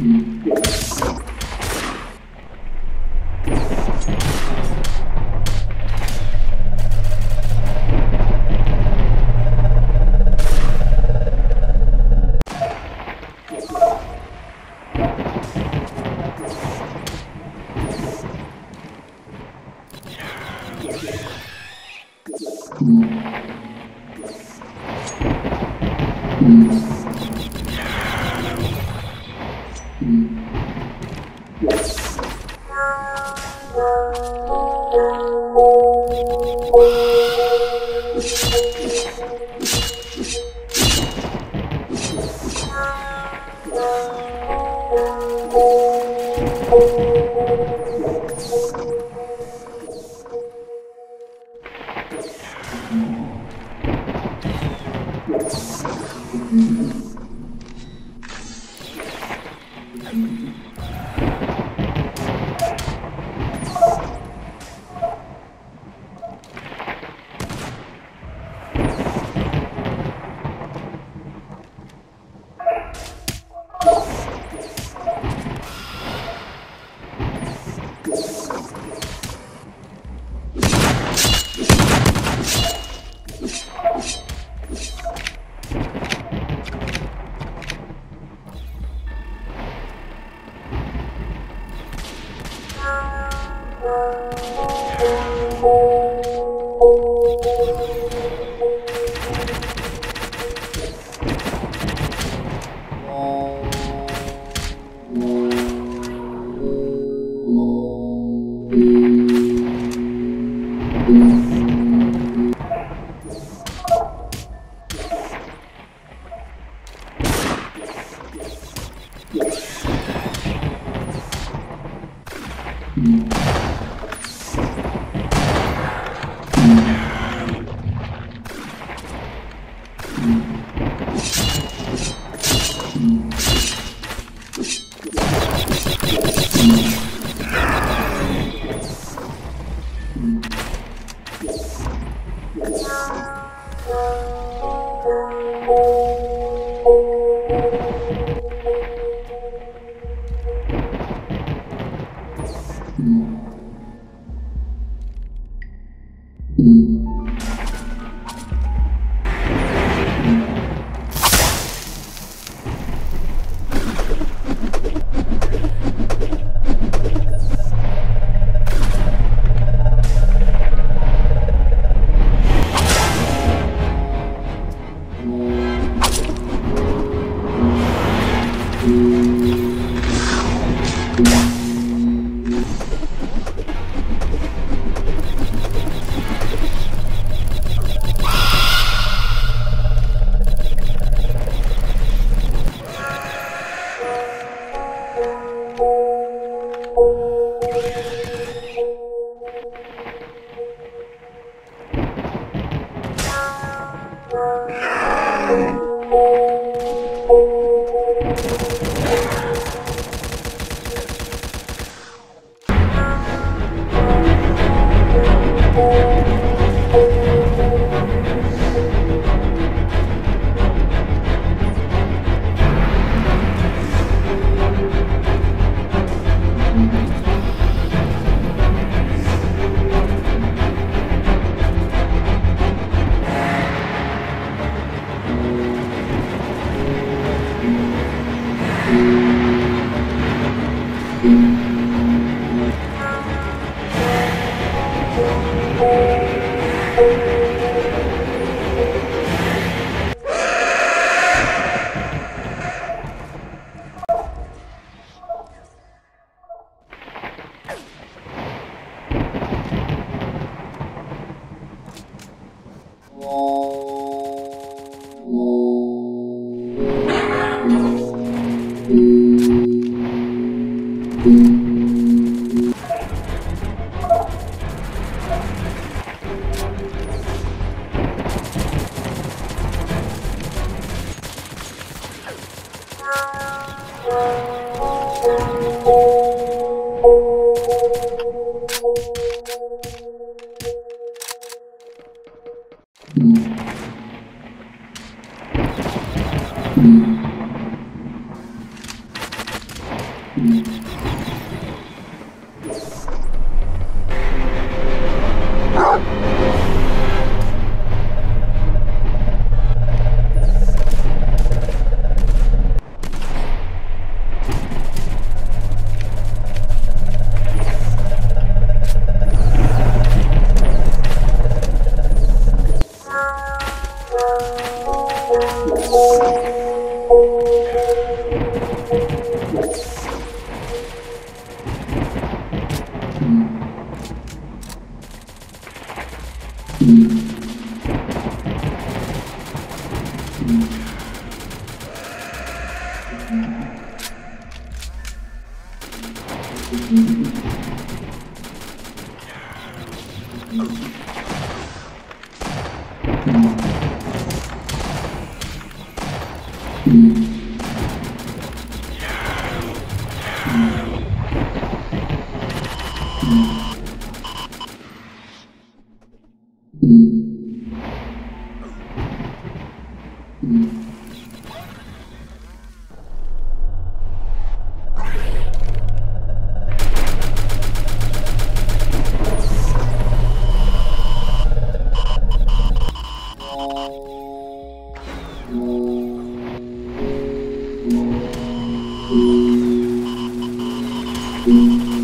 Thank mm -hmm. you. Mm-hmm. 啊。Thank mm -hmm. you. Thank mm -hmm. you. Thank you. Mm-hmm.